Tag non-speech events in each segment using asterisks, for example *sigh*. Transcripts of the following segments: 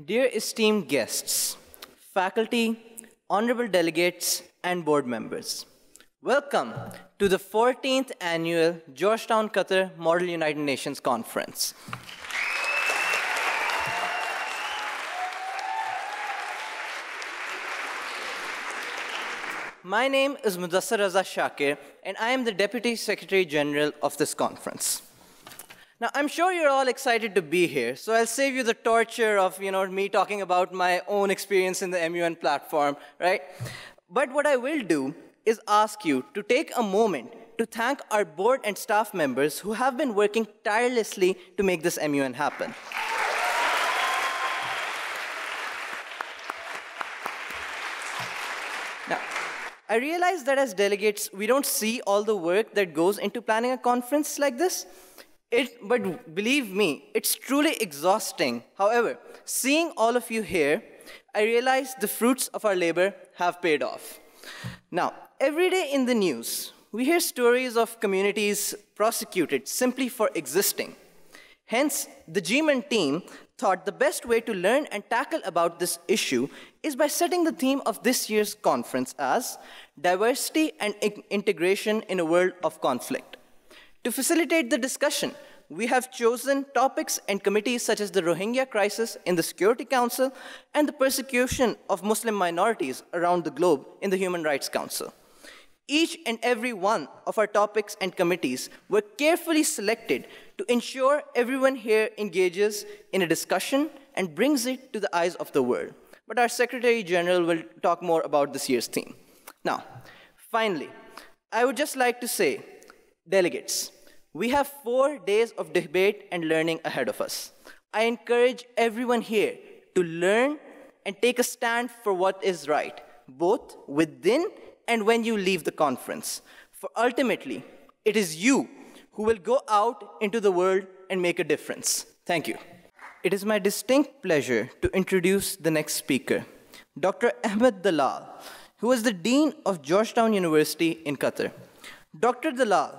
Dear esteemed guests, faculty, honorable delegates, and board members, welcome to the 14th annual Georgetown Qatar Model United Nations Conference. My name is Mudassar Raza Shakir, and I am the Deputy Secretary General of this conference. Now, I'm sure you're all excited to be here, so I'll save you the torture of, you know, me talking about my own experience in the MUN platform, right? But what I will do is ask you to take a moment to thank our board and staff members who have been working tirelessly to make this MUN happen. Now, I realize that as delegates, we don't see all the work that goes into planning a conference like this. It, but believe me, it's truly exhausting. However, seeing all of you here, I realize the fruits of our labor have paid off. Now, every day in the news, we hear stories of communities prosecuted simply for existing. Hence, the GMIN team thought the best way to learn and tackle about this issue is by setting the theme of this year's conference as diversity and integration in a world of conflict. To facilitate the discussion, we have chosen topics and committees such as the Rohingya crisis in the Security Council and the persecution of Muslim minorities around the globe in the Human Rights Council. Each and every one of our topics and committees were carefully selected to ensure everyone here engages in a discussion and brings it to the eyes of the world. But our Secretary General will talk more about this year's theme. Now, finally, I would just like to say, delegates, we have four days of debate and learning ahead of us. I encourage everyone here to learn and take a stand for what is right, both within and when you leave the conference. For ultimately, it is you who will go out into the world and make a difference. Thank you. It is my distinct pleasure to introduce the next speaker, Dr. Ahmad Dallal, who is the Dean of Georgetown University in Qatar. Dr. Dallal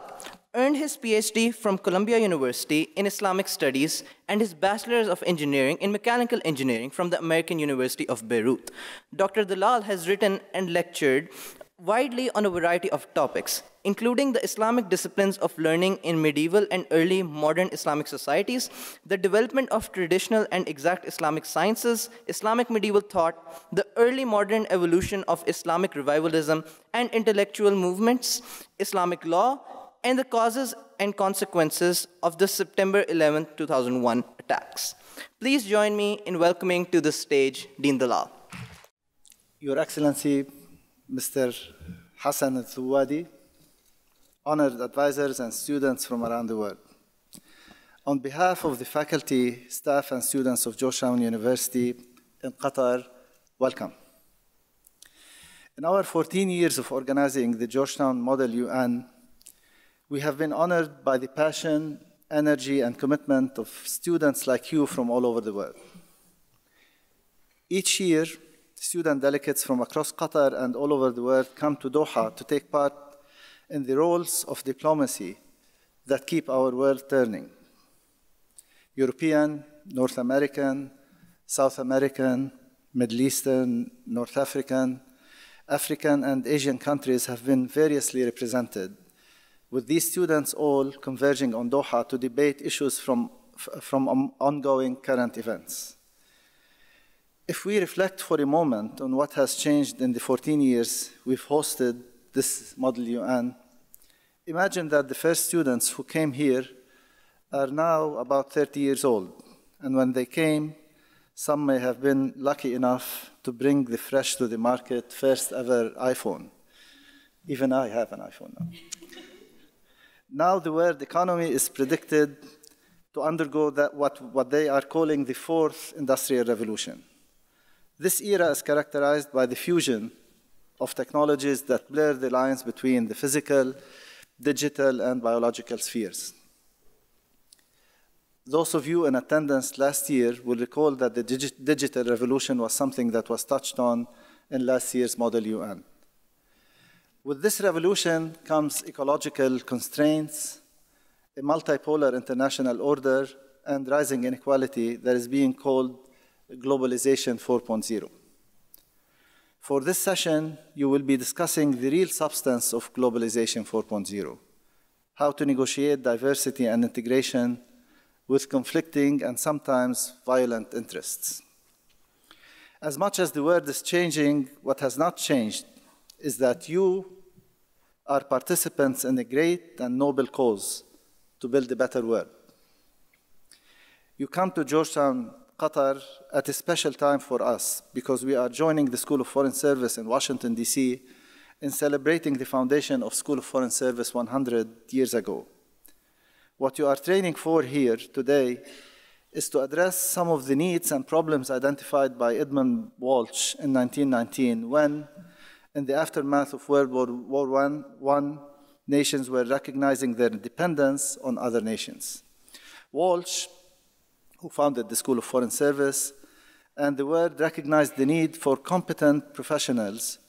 earned his PhD from Columbia University in Islamic Studies and his Bachelor's of Engineering in Mechanical Engineering from the American University of Beirut. Dr. Dallal has written and lectured widely on a variety of topics, including the Islamic disciplines of learning in medieval and early modern Islamic societies, the development of traditional and exact Islamic sciences, Islamic medieval thought, the early modern evolution of Islamic revivalism and intellectual movements, Islamic law, and the causes and consequences of the September 11, 2001 attacks. Please join me in welcoming to the stage Dean Dallal. Your Excellency, Mr. Hassan Al-Thawadi, honored advisors and students from around the world. On behalf of the faculty, staff, and students of Georgetown University in Qatar, welcome. In our 14 years of organizing the Georgetown Model UN we have been honored by the passion, energy, and commitment of students like you from all over the world. Each year, student delegates from across Qatar and all over the world come to Doha to take part in the roles of diplomacy that keep our world turning. European, North American, South American, Middle Eastern, North African, African, and Asian countries have been variously represented with these students all converging on Doha to debate issues from, from ongoing current events. If we reflect for a moment on what has changed in the 14 years we've hosted this Model UN, imagine that the first students who came here are now about 30 years old. And when they came, some may have been lucky enough to bring the fresh to the market first ever iPhone. Even I have an iPhone now. Now the world economy is predicted to undergo that, what, what they are calling the fourth industrial revolution. This era is characterized by the fusion of technologies that blur the lines between the physical, digital, and biological spheres. Those of you in attendance last year will recall that the digi digital revolution was something that was touched on in last year's Model UN. With this revolution comes ecological constraints, a multipolar international order, and rising inequality that is being called Globalization 4.0. For this session, you will be discussing the real substance of Globalization 4.0, how to negotiate diversity and integration with conflicting and sometimes violent interests. As much as the world is changing, what has not changed is that you are participants in a great and noble cause to build a better world. You come to Georgetown, Qatar, at a special time for us because we are joining the School of Foreign Service in Washington, D.C., in celebrating the foundation of School of Foreign Service 100 years ago. What you are training for here today is to address some of the needs and problems identified by Edmund Walsh in 1919 when, in the aftermath of World War I, nations were recognizing their dependence on other nations. Walsh who founded the School of Foreign Service, and the world recognized the need for competent professionals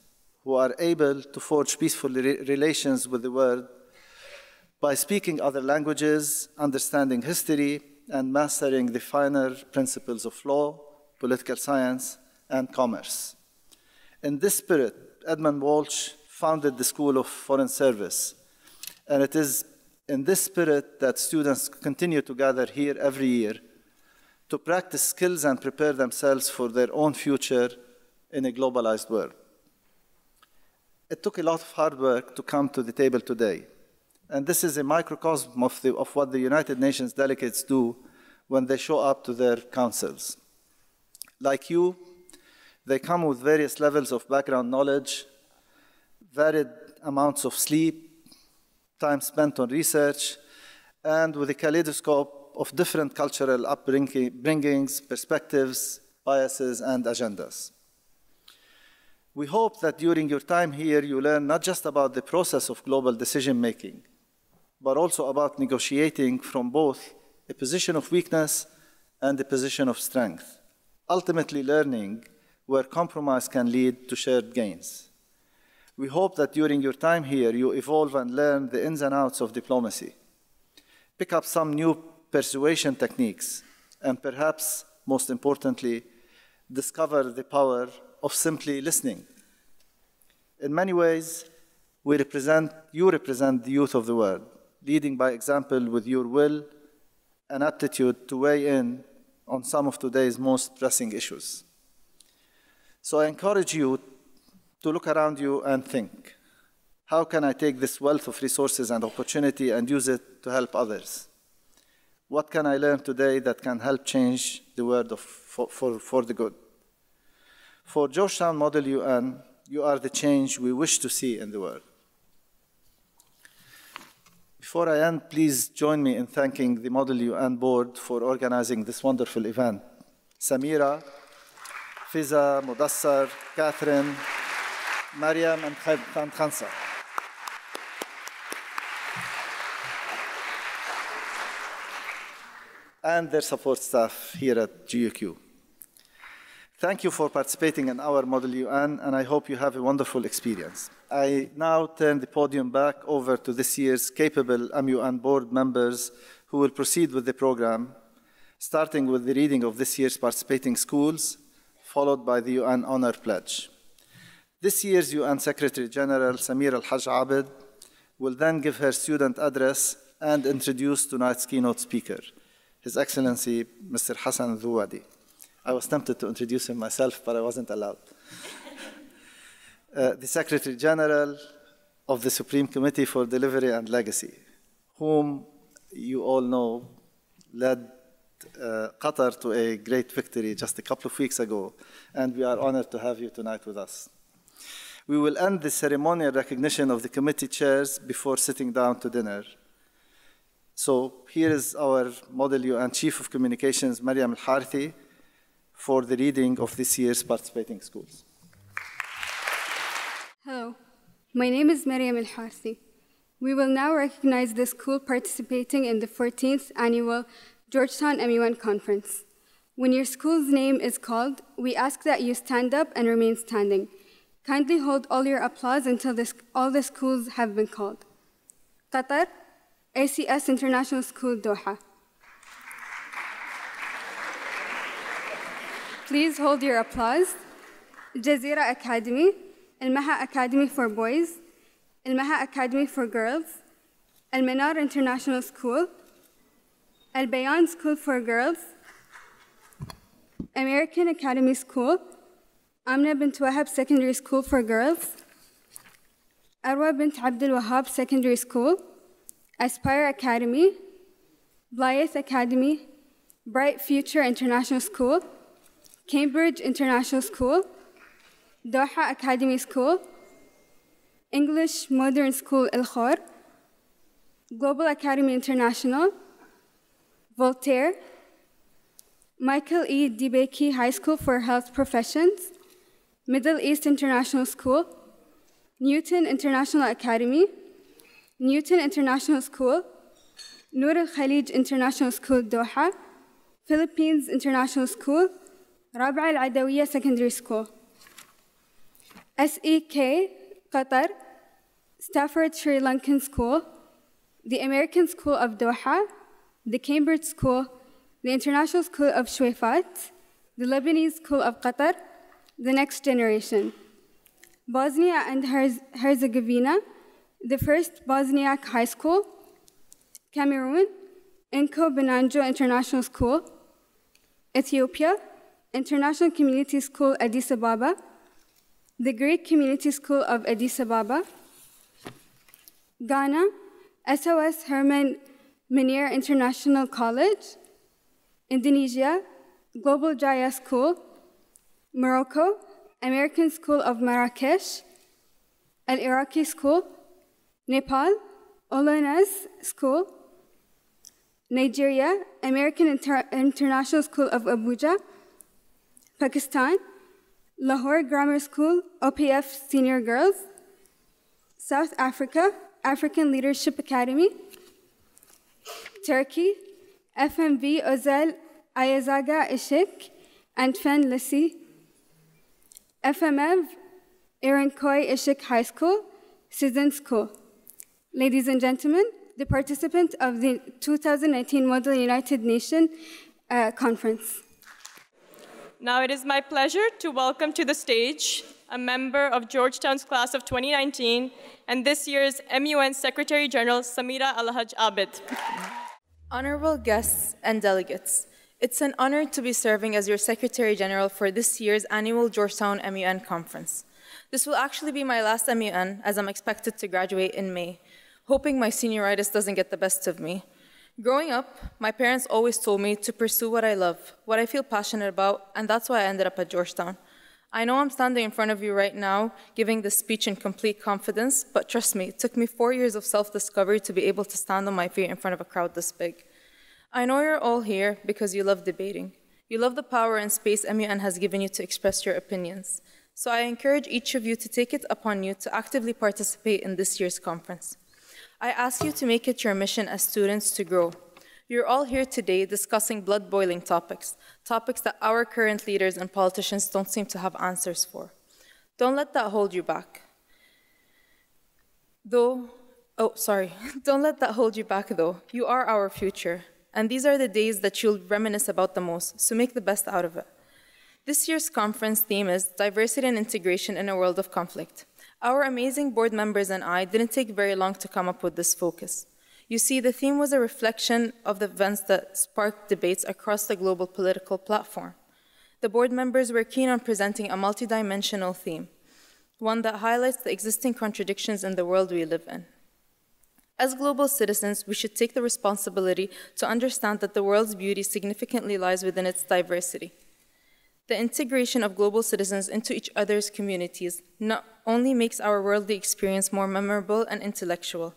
who are able to forge peaceful re relations with the world by speaking other languages, understanding history, and mastering the finer principles of law, political science, and commerce. In this spirit, Edmund Walsh founded the School of Foreign Service, and it is in this spirit that students continue to gather here every year to practice skills and prepare themselves for their own future in a globalized world. It took a lot of hard work to come to the table today. And this is a microcosm of, the, of what the United Nations delegates do when they show up to their councils. Like you, they come with various levels of background knowledge, varied amounts of sleep, time spent on research, and with a kaleidoscope of different cultural upbringings, perspectives, biases, and agendas. We hope that during your time here, you learn not just about the process of global decision making, but also about negotiating from both a position of weakness and a position of strength, ultimately learning where compromise can lead to shared gains. We hope that during your time here, you evolve and learn the ins and outs of diplomacy, pick up some new persuasion techniques, and perhaps most importantly, discover the power of simply listening. In many ways, we represent, you represent the youth of the world, leading by example with your will and aptitude to weigh in on some of today's most pressing issues. So I encourage you to look around you and think, how can I take this wealth of resources and opportunity and use it to help others? What can I learn today that can help change the world of, for, for, for the good? For Georgetown Model UN, you are the change we wish to see in the world. Before I end, please join me in thanking the Model UN board for organizing this wonderful event. Samira, Fiza, Mudassar, Catherine, Mariam, and Khansa. And their support staff here at GUQ. Thank you for participating in our Model UN, and I hope you have a wonderful experience. I now turn the podium back over to this year's capable MUN board members who will proceed with the program, starting with the reading of this year's participating schools, followed by the UN Honor Pledge. This year's UN Secretary General, Samir Al-Haj Abed, will then give her student address and introduce tonight's keynote speaker. His Excellency Mr. Hassan Thawadi. I was tempted to introduce him myself, but I wasn't allowed. *laughs* uh, the Secretary General of the Supreme Committee for Delivery and Legacy, whom you all know led uh, Qatar to a great victory just a couple of weeks ago, and we are honored to have you tonight with us. We will end the ceremonial recognition of the committee chairs before sitting down to dinner. So here is our Model UN Chief of Communications, Mariam Al-Harithi, for the reading of this year's participating schools. Hello, my name is Mariam Al-Harithi. We will now recognize the school participating in the 14th annual Georgetown MUN conference. When your school's name is called, we ask that you stand up and remain standing. Kindly hold all your applause until this, all the schools have been called. Qatar, ACS International School Doha. Please hold your applause. Jazeera Academy, Al Maha Academy for Boys, Al Maha Academy for Girls, Al Manar International School, Al Bayan School for Girls, American Academy School, Amna bint Wahab Secondary School for Girls, Arwa bint Abdul Wahab Secondary School, Aspire Academy, Blythe Academy, Bright Future International School, Cambridge International School, Doha Academy School, English Modern School El Khor, Global Academy International, Voltaire, Michael E. DeBakey High School for Health Professions, Middle East International School, Newton International Academy, Newton International School, Nur Al International School Doha, Philippines International School, Rab'a Al Adawiya Secondary School, SEK Qatar, Stafford Sri Lankan School, the American School of Doha, the Cambridge School, the International School of Choueifat, the Lebanese School of Qatar, the Next Generation, Bosnia and Herzegovina, the first Bosniak High School, Cameroon, Inko Benanjo International School, Ethiopia, International Community School Addis Ababa, the Greek Community School of Addis Ababa, Ghana, SOS Hermann Gmeiner International College, Indonesia, Global Jaya School, Morocco, American School of Marrakesh, Al Iraqi School, Nepal, Olanas School, Nigeria, American Inter International School of Abuja, Pakistan, Lahore Grammar School, OPF Senior Girls, South Africa, African Leadership Academy, Turkey, FMV Ozel Ayazaga Ishik, and Fen Lissi, FMF Irankoy Ishik High School, Susan School. Ladies and gentlemen, the participant of the 2019 Model United Nations uh, Conference. Now it is my pleasure to welcome to the stage a member of Georgetown's class of 2019 and this year's MUN Secretary General Samira Alhaj Abid. Honorable guests and delegates, it's an honor to be serving as your Secretary General for this year's annual Georgetown MUN conference. This will actually be my last MUN as I'm expected to graduate in May, hoping my senioritis doesn't get the best of me. Growing up, my parents always told me to pursue what I love, what I feel passionate about, and that's why I ended up at Georgetown. I know I'm standing in front of you right now, giving this speech in complete confidence, but trust me, it took me four years of self discovery to be able to stand on my feet in front of a crowd this big. I know you're all here because you love debating. You love the power and space MUN has given you to express your opinions. So I encourage each of you to take it upon you to actively participate in this year's conference. I ask you to make it your mission as students to grow. You're all here today discussing blood boiling topics, topics that our current leaders and politicians don't seem to have answers for. Don't let that hold you back. Though, oh, sorry, *laughs* don't let that hold you back though. You are our future, and these are the days that you'll reminisce about the most, so make the best out of it. This year's conference theme is Diversity and Integration in a World of Conflict. Our amazing board members and I didn't take very long to come up with this focus. You see, the theme was a reflection of the events that sparked debates across the global political platform. The board members were keen on presenting a multidimensional theme, one that highlights the existing contradictions in the world we live in. As global citizens, we should take the responsibility to understand that the world's beauty significantly lies within its diversity. The integration of global citizens into each other's communities not only makes our worldly experience more memorable and intellectual.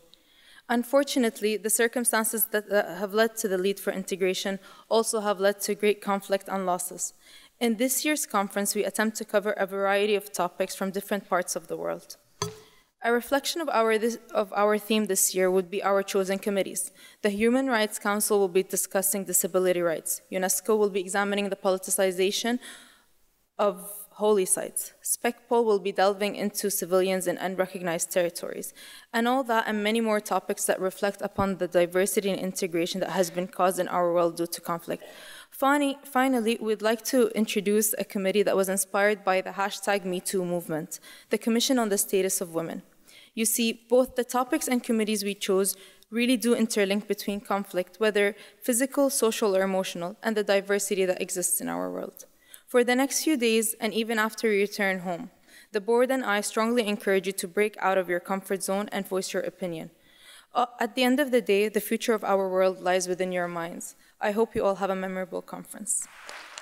Unfortunately, the circumstances that have led to the lead for integration also have led to great conflict and losses. In this year's conference, we attempt to cover a variety of topics from different parts of the world. A reflection of our, this, of our theme this year would be our chosen committees. The Human Rights Council will be discussing disability rights. UNESCO will be examining the politicization of holy sites. SPECPOL will be delving into civilians in unrecognized territories. And all that and many more topics that reflect upon the diversity and integration that has been caused in our world due to conflict. Finally, we'd like to introduce a committee that was inspired by the hashtag MeToo movement, the Commission on the Status of Women. You see, both the topics and committees we chose really do interlink between conflict, whether physical, social, or emotional, and the diversity that exists in our world. For the next few days, and even after you return home, the board and I strongly encourage you to break out of your comfort zone and voice your opinion. Uh, at the end of the day, the future of our world lies within your minds. I hope you all have a memorable conference.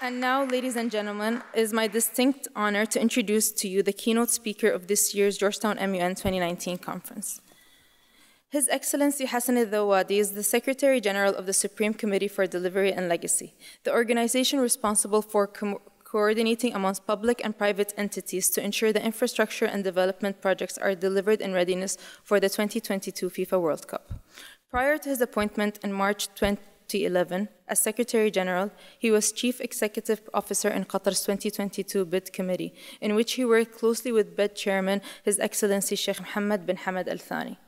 And now, ladies and gentlemen, it is my distinct honor to introduce to you the keynote speaker of this year's Georgetown MUN 2019 conference. His Excellency Hassan al-Thawadi is the Secretary General of the Supreme Committee for Delivery and Legacy, the organization responsible for coordinating amongst public and private entities to ensure the infrastructure and development projects are delivered in readiness for the 2022 FIFA World Cup. Prior to his appointment in March 20, 2011, as Secretary General, he was Chief Executive Officer in Qatar's 2022 BID Committee, in which he worked closely with BID Chairman His Excellency Sheikh Mohammed bin Hamad Al Thani,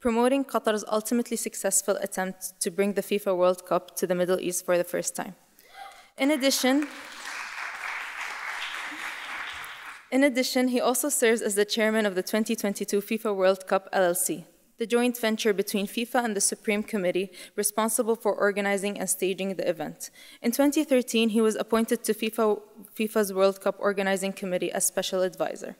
promoting Qatar's ultimately successful attempt to bring the FIFA World Cup to the Middle East for the first time. In addition, in addition, he also serves as the chairman of the 2022 FIFA World Cup LLC, the joint venture between FIFA and the Supreme Committee responsible for organizing and staging the event. In 2013, he was appointed to FIFA, FIFA's World Cup Organizing Committee as special advisor.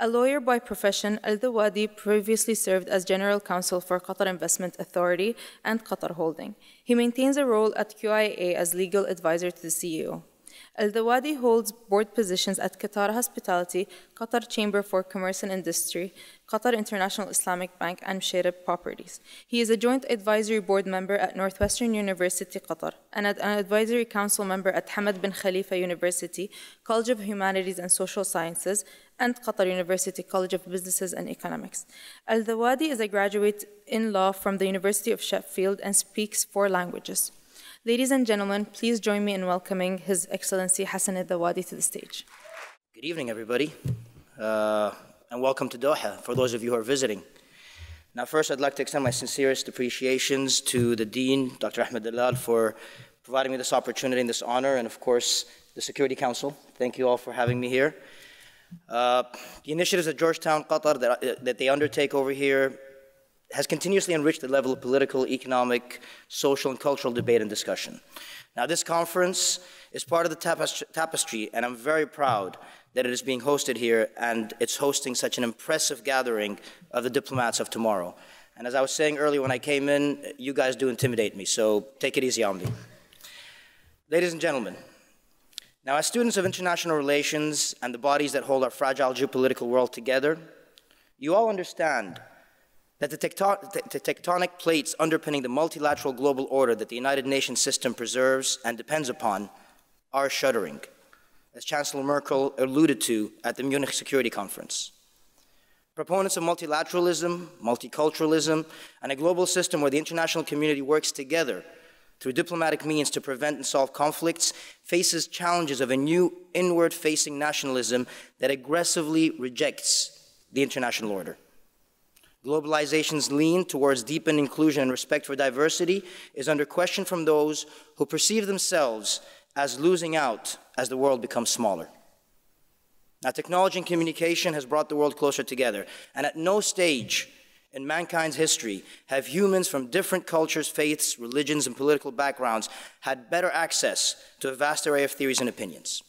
A lawyer by profession, Al Thawadi previously served as general counsel for Qatar Investment Authority and Qatar Holding. He maintains a role at QIA as legal advisor to the CEO. Al Thawadi holds board positions at Qatar Hospitality, Qatar Chamber for Commerce and Industry, Qatar International Islamic Bank, and Msheireb Properties. He is a joint advisory board member at Northwestern University, Qatar, and an advisory council member at Hamad bin Khalifa University, College of Humanities and Social Sciences, and Qatar University College of Businesses and Economics. Al Thawadi is a graduate in law from the University of Sheffield and speaks four languages. Ladies and gentlemen, please join me in welcoming His Excellency Hassan al-Thawadi to the stage. Good evening, everybody, uh, and welcome to Doha for those of you who are visiting. Now, first, I'd like to extend my sincerest appreciations to the Dean, Dr. Ahmad Dallal, for providing me this opportunity and this honor, and of course, the Security Council. Thank you all for having me here. Uh, the initiatives at Georgetown, Qatar, that, uh, that they undertake over here has continuously enriched the level of political, economic, social, and cultural debate and discussion. Now, this conference is part of the tapestry, and I'm very proud that it is being hosted here and it's hosting such an impressive gathering of the diplomats of tomorrow. And as I was saying earlier when I came in, you guys do intimidate me, so take it easy on me. Ladies and gentlemen, now as students of international relations and the bodies that hold our fragile geopolitical world together, you all understand that the, the, tectonic plates underpinning the multilateral global order that the United Nations system preserves and depends upon are shuddering, as Chancellor Merkel alluded to at the Munich Security Conference. Proponents of multilateralism, multiculturalism, and a global system where the international community works together through diplomatic means to prevent and solve conflicts faces challenges of a new inward-facing nationalism that aggressively rejects the international order. Globalization's lean towards deepened inclusion and respect for diversity is under question from those who perceive themselves as losing out as the world becomes smaller. Now, technology and communication has brought the world closer together, and at no stage in mankind's history have humans from different cultures, faiths, religions, and political backgrounds had better access to a vast array of theories and opinions.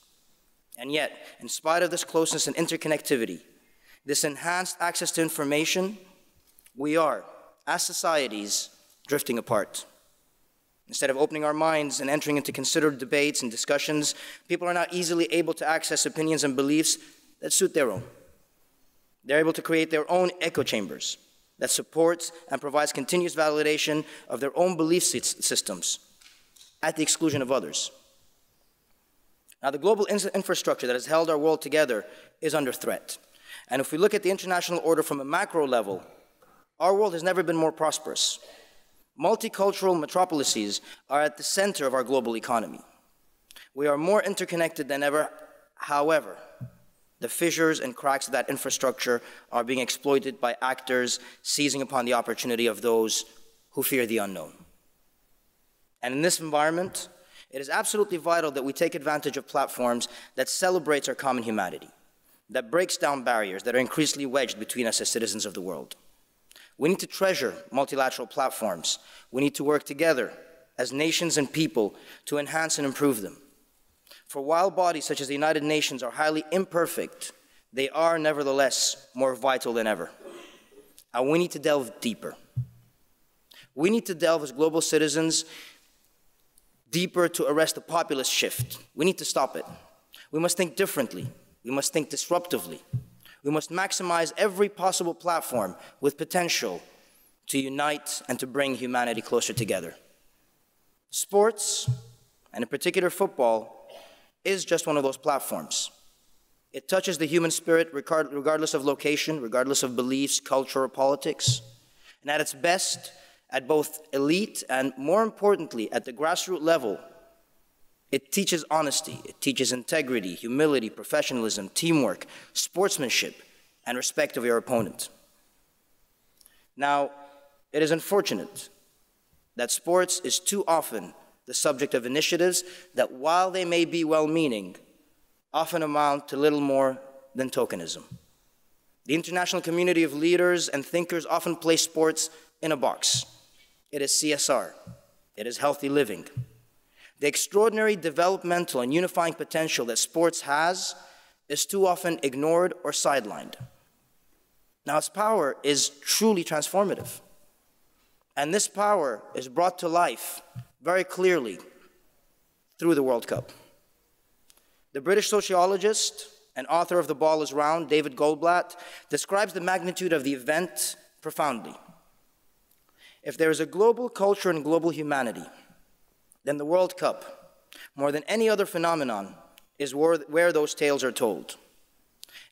And yet, in spite of this closeness and interconnectivity, this enhanced access to information, we are, as societies, drifting apart. Instead of opening our minds and entering into considered debates and discussions, people are not easily able to access opinions and beliefs that suit their own. They're able to create their own echo chambers that supports and provides continuous validation of their own belief systems at the exclusion of others. Now, the global infrastructure that has held our world together is under threat. And if we look at the international order from a macro level, our world has never been more prosperous. Multicultural metropolises are at the center of our global economy. We are more interconnected than ever. However, the fissures and cracks of that infrastructure are being exploited by actors seizing upon the opportunity of those who fear the unknown. And in this environment, It is absolutely vital that we take advantage of platforms that celebrates our common humanity, that breaks down barriers that are increasingly wedged between us as citizens of the world. We need to treasure multilateral platforms. We need to work together as nations and people to enhance and improve them. For while bodies such as the United Nations are highly imperfect, they are nevertheless more vital than ever. And we need to delve deeper. We need to delve as global citizens deeper to arrest the populist shift. We need to stop it. We must think differently. We must think disruptively. We must maximize every possible platform with potential to unite and to bring humanity closer together. Sports, and in particular football, is just one of those platforms. It touches the human spirit regardless of location, regardless of beliefs, culture, or politics. And at its best, at both elite and, more importantly, at the grassroots level, it teaches honesty, it teaches integrity, humility, professionalism, teamwork, sportsmanship, and respect of your opponent. Now, it is unfortunate that sports is too often the subject of initiatives that, while they may be well meaning, often amount to little more than tokenism. The international community of leaders and thinkers often place sports in a box. It is CSR, it is healthy living. The extraordinary developmental and unifying potential that sports has is too often ignored or sidelined. Now, its power is truly transformative. And this power is brought to life very clearly through the World Cup. The British sociologist and author of The Ball is Round, David Goldblatt, describes the magnitude of the event profoundly. If there is a global culture and global humanity, then the World Cup, more than any other phenomenon, is where, where those tales are told.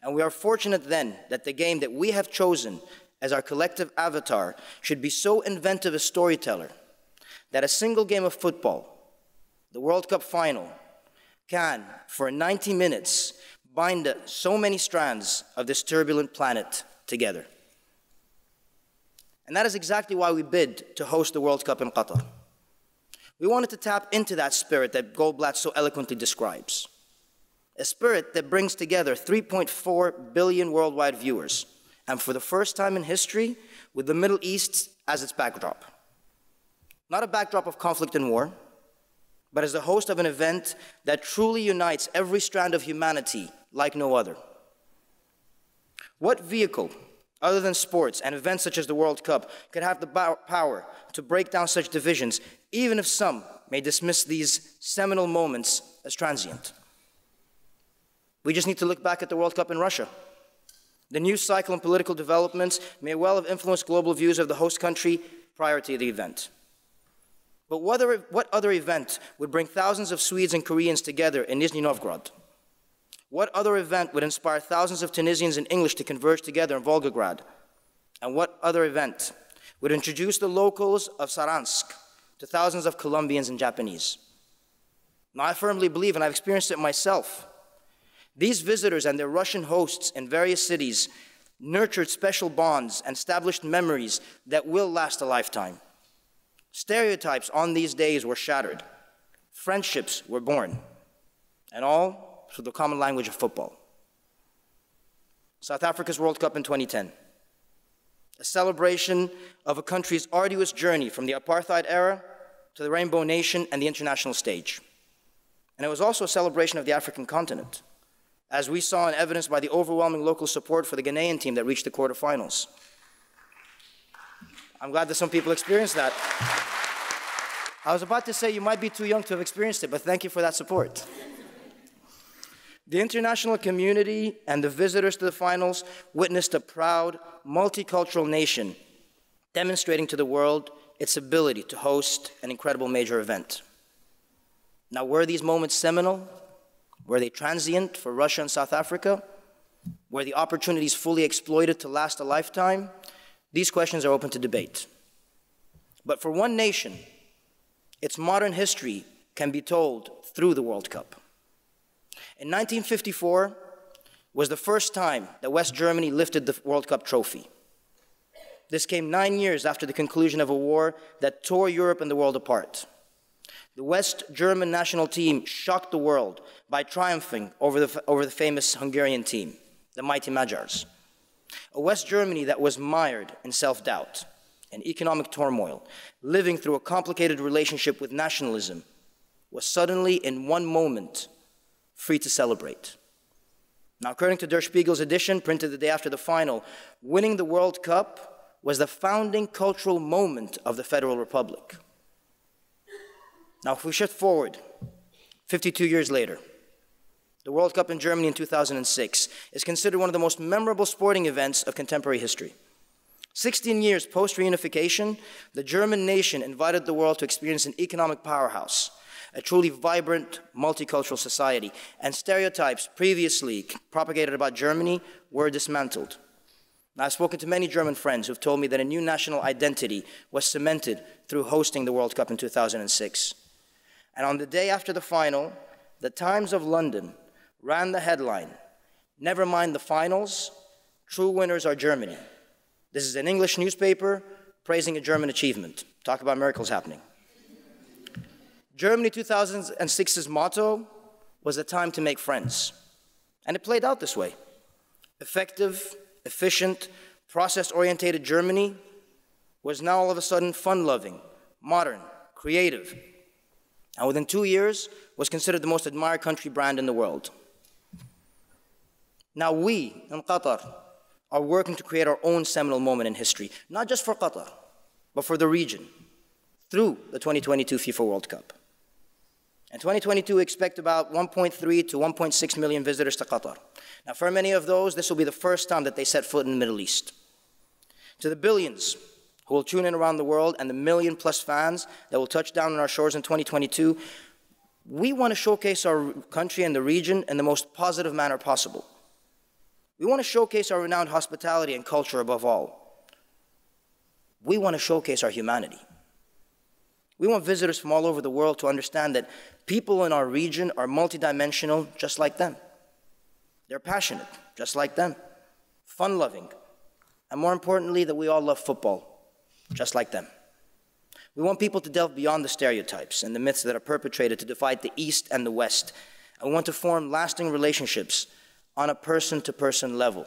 And we are fortunate then that the game that we have chosen as our collective avatar should be so inventive a storyteller that a single game of football, the World Cup final, can, for 90 minutes, bind so many strands of this turbulent planet together. And that is exactly why we bid to host the World Cup in Qatar. We wanted to tap into that spirit that Goldblatt so eloquently describes. A spirit that brings together 3.4 billion worldwide viewers, and for the first time in history, with the Middle East as its backdrop. Not a backdrop of conflict and war, but as the host of an event that truly unites every strand of humanity like no other. What vehicle other than sports and events such as the World Cup, could have the power to break down such divisions, even if some may dismiss these seminal moments as transient. We just need to look back at the World Cup in Russia. The news cycle and political developments may well have influenced global views of the host country prior to the event. But what other, what other event would bring thousands of Swedes and Koreans together in Nizhny Novgorod? What other event would inspire thousands of Tunisians and English to converge together in Volgograd? And what other event would introduce the locals of Saransk to thousands of Colombians and Japanese? Now, I firmly believe, and I've experienced it myself, these visitors and their Russian hosts in various cities nurtured special bonds and established memories that will last a lifetime. Stereotypes on these days were shattered, friendships were born, and all through the common language of football. South Africa's World Cup in 2010, a celebration of a country's arduous journey from the apartheid era to the Rainbow Nation and the international stage. And it was also a celebration of the African continent, as we saw in evidence by the overwhelming local support for the Ghanaian team that reached the quarterfinals. I'm glad that some people experienced that. I was about to say you might be too young to have experienced it, but thank you for that support. The international community and the visitors to the finals witnessed a proud, multicultural nation demonstrating to the world its ability to host an incredible major event. Now, were these moments seminal? Were they transient for Russia and South Africa? Were the opportunities fully exploited to last a lifetime? These questions are open to debate. But for one nation, its modern history can be told through the World Cup. In 1954 was the first time that West Germany lifted the World Cup trophy. This came nine years after the conclusion of a war that tore Europe and the world apart. the West German national team shocked the world by triumphing over the, over the famous Hungarian team, the mighty Magyars. A West Germany that was mired in self doubt and economic turmoil, living through a complicated relationship with nationalism, was suddenly, in one moment, free to celebrate. Now, according to Der Spiegel's edition, printed the day after the final, winning the World Cup was the founding cultural moment of the Federal Republic. Now, if we shift forward 52 years later, the World Cup in Germany in 2006 is considered one of the most memorable sporting events of contemporary history. 16 years post reunification, the German nation invited the world to experience an economic powerhouse, a truly vibrant multicultural society, and stereotypes previously propagated about Germany were dismantled. Now, I've spoken to many German friends who've told me that a new national identity was cemented through hosting the World Cup in 2006. And on the day after the final, the Times of London ran the headline Never mind the finals, true winners are Germany. This is an English newspaper praising a German achievement. Talk about miracles happening. Germany 2006's motto was a time to make friends. And it played out this way. Effective, efficient, process oriented Germany was now all of a sudden fun loving, modern, creative, and within two years was considered the most admired country brand in the world. Now we in Qatar are working to create our own seminal moment in history, not just for Qatar, but for the region, through the 2022 FIFA World Cup. In 2022, we expect about 1.3 to 1.6 million visitors to Qatar. Now, for many of those, this will be the first time that they set foot in the Middle East. To the billions who will tune in around the world and the million plus fans that will touch down on our shores in 2022, we want to showcase our country and the region in the most positive manner possible. We want to showcase our renowned hospitality and culture above all. We want to showcase our humanity. We want visitors from all over the world to understand that people in our region are multidimensional just like them. They're passionate just like them, fun loving, and more importantly, that we all love football just like them. We want people to delve beyond the stereotypes and the myths that are perpetrated to divide the East and the West. And we want to form lasting relationships on a person to person level.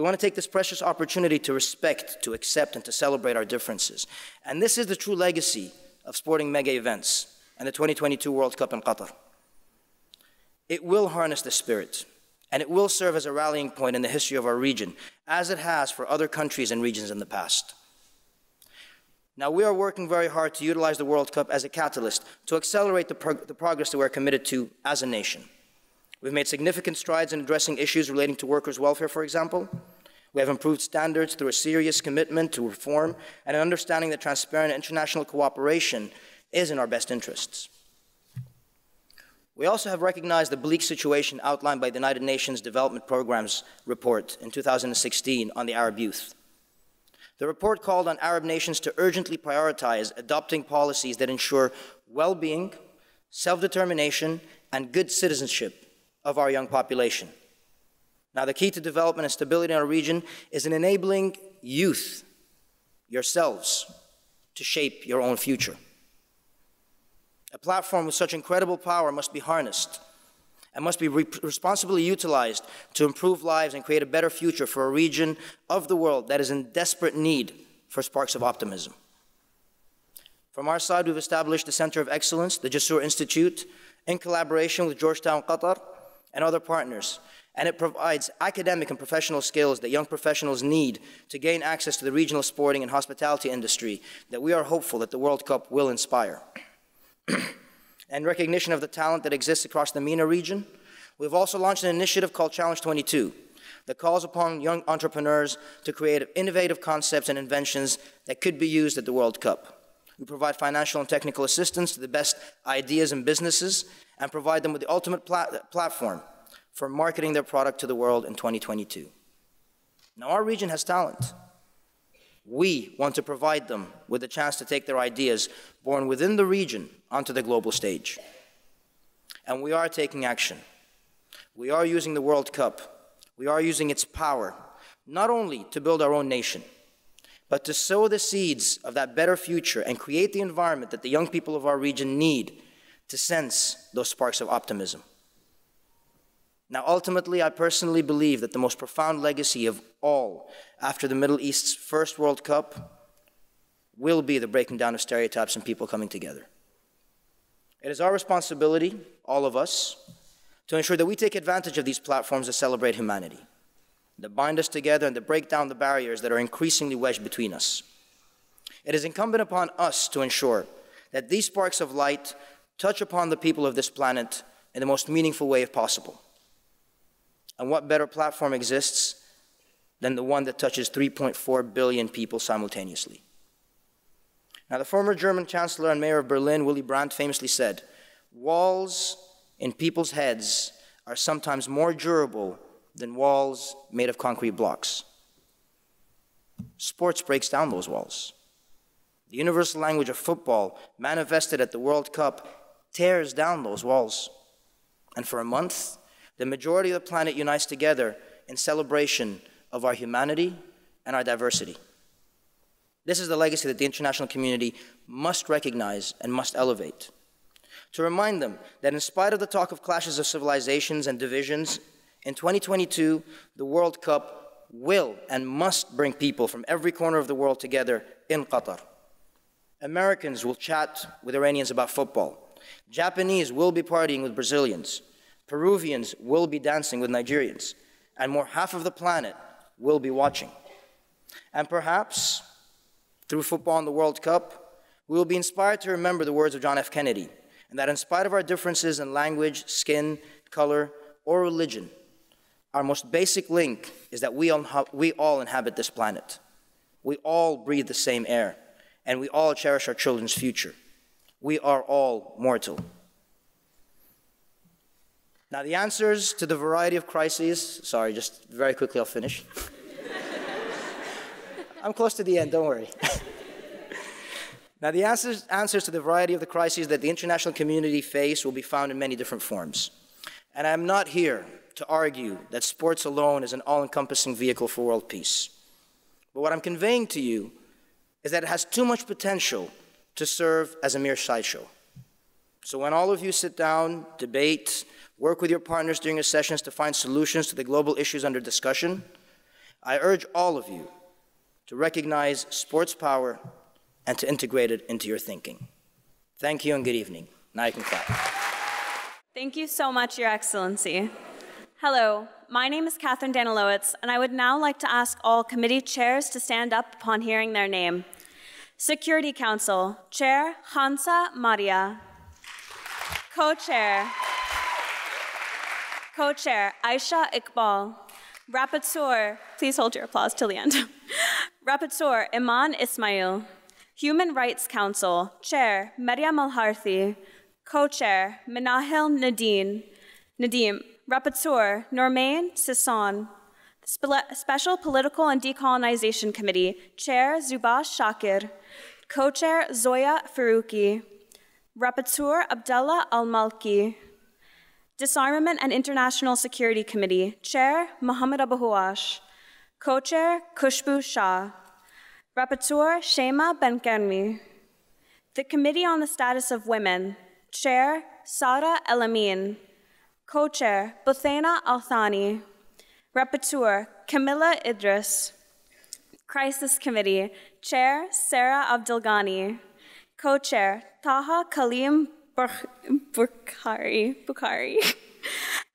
We want to take this precious opportunity to respect, to accept, and to celebrate our differences. And this is the true legacy of sporting mega events and the 2022 World Cup in Qatar. It will harness the spirit, and it will serve as a rallying point in the history of our region, as it has for other countries and regions in the past. Now, we are working very hard to utilize the World Cup as a catalyst to accelerate the, prog the progress that we're committed to as a nation. We've made significant strides in addressing issues relating to workers' welfare, for example. We have improved standards through a serious commitment to reform and an understanding that transparent international cooperation is in our best interests. We also have recognized the bleak situation outlined by the United Nations Development Program's report in 2016 on the Arab youth. The report called on Arab nations to urgently prioritize adopting policies that ensure well being, self determination, and good citizenship of our young population. Now, the key to development and stability in our region is in enabling youth, yourselves, to shape your own future. A platform with such incredible power must be harnessed and must be re responsibly utilized to improve lives and create a better future for a region of the world that is in desperate need for sparks of optimism. From our side, we've established the Center of Excellence, the Josoor Institute, in collaboration with Georgetown Qatar and other partners, and it provides academic and professional skills that young professionals need to gain access to the regional sporting and hospitality industry that we are hopeful that the World Cup will inspire. *clears throat* and recognition of the talent that exists across the MENA region, we've also launched an initiative called Challenge 22 that calls upon young entrepreneurs to create innovative concepts and inventions that could be used at the World Cup. We provide financial and technical assistance to the best ideas and businesses and provide them with the ultimate plat platform for marketing their product to the world in 2022. Now, our region has talent. We want to provide them with a chance to take their ideas born within the region onto the global stage. And we are taking action. We are using the World Cup. We are using its power not only to build our own nation, but to sow the seeds of that better future and create the environment that the young people of our region need to sense those sparks of optimism. Now, ultimately, I personally believe that the most profound legacy of all after the Middle East's first World Cup will be the breaking down of stereotypes and people coming together. It is our responsibility, all of us, to ensure that we take advantage of these platforms to celebrate humanity, that bind us together and to break down the barriers that are increasingly wedged between us. It is incumbent upon us to ensure that these sparks of light touch upon the people of this planet in the most meaningful way possible. And what better platform exists than the one that touches 3.4 billion people simultaneously? Now, the former German Chancellor and Mayor of Berlin, Willy Brandt, famously said, Walls in people's heads are sometimes more durable than walls made of concrete blocks. Sports breaks down those walls. The universal language of football, manifested at the World Cup, tears down those walls. And for a month, the majority of the planet unites together in celebration of our humanity and our diversity. This is the legacy that the international community must recognize and must elevate. To remind them that in spite of the talk of clashes of civilizations and divisions, in 2022, the World Cup will and must bring people from every corner of the world together in Qatar. Americans will chat with Iranians about football. Japanese will be partying with Brazilians. Peruvians will be dancing with Nigerians, and more half of the planet will be watching. And perhaps, through football and the World Cup, we will be inspired to remember the words of John F. Kennedy, and that in spite of our differences in language, skin, color, or religion, our most basic link is that we all, we all inhabit this planet. We all breathe the same air, and we all cherish our children's future. We are all mortal. Now, the answers to the variety of crises, sorry, just very quickly, I'll finish. *laughs* I'm close to the end, don't worry. *laughs* now, the answers, answers to the variety of the crises that the international community face will be found in many different forms. And I'm not here to argue that sports alone is an all encompassing vehicle for world peace. But what I'm conveying to you is that it has too much potential to serve as a mere sideshow. So when all of you sit down, debate, Work with your partners during your sessions to find solutions to the global issues under discussion. I urge all of you to recognize sports power and to integrate it into your thinking. Thank you and good evening. Now you can clap. Thank you so much, Your Excellency. Hello, my name is Catherine Danilowitz, and I would now like to ask all committee chairs to stand up upon hearing their name. Security Council, Chair Hansa Maria. Co-Chair Co-chair, Aisha Iqbal. Rapporteur, please hold your applause till the end. *laughs* Rapporteur, Iman Ismail. Human Rights Council, Chair, Maryam Al-Harthi. Co-chair, Minahil Nadine. Nadim. Rapporteur, Normain Sisson. Special Political and Decolonization Committee, Chair Zubash Shakir. Co-chair, Zoya Faruqi. Rapporteur, Abdullah Al-Malki. Disarmament and International Security Committee, Chair Mohammed Abu Huash, Co-Chair Kushbu Shah, Rapporteur Shema Benkermi, the Committee on the Status of Women, Chair Sara Elamin, Co-Chair Buthena Althani, Rapporteur Camilla Idris, Crisis Committee, Chair Sarah Abdulghani, Co-Chair Taha Kalim Bukhari, Bukhari. *laughs*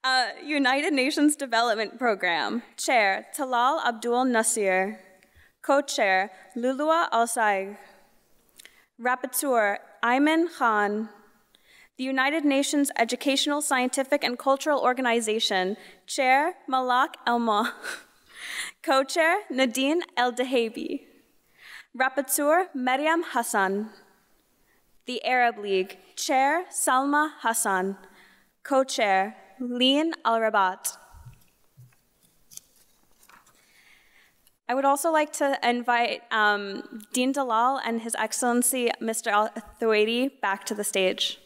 Uh, United Nations Development Program, Chair Talal Abdul Nasir, Co-Chair Lulua Al-Saig, Rapporteur Ayman Khan, the United Nations Educational, Scientific, and Cultural Organization, Chair Malak Elma, *laughs* Co-Chair Nadine El Dahabi, Rapporteur Maryam Hassan, the Arab League, Chair Salma Hassan, Co-Chair Lean Al-Rabat. I would also like to invite um, Dean Dallal and His Excellency Mr. Al-Thawadi back to the stage.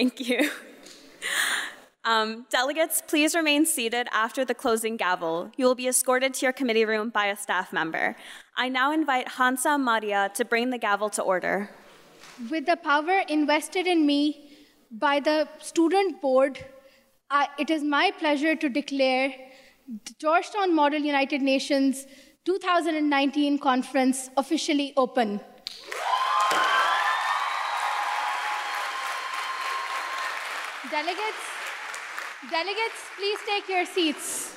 Thank you. *laughs* Um, delegates, please remain seated after the closing gavel. You will be escorted to your committee room by a staff member. I now invite Hansa Maria to bring the gavel to order. With the power invested in me by the student board, I, it is my pleasure to declare Georgetown Model United Nations 2019 conference officially open. Delegates, delegates, please take your seats.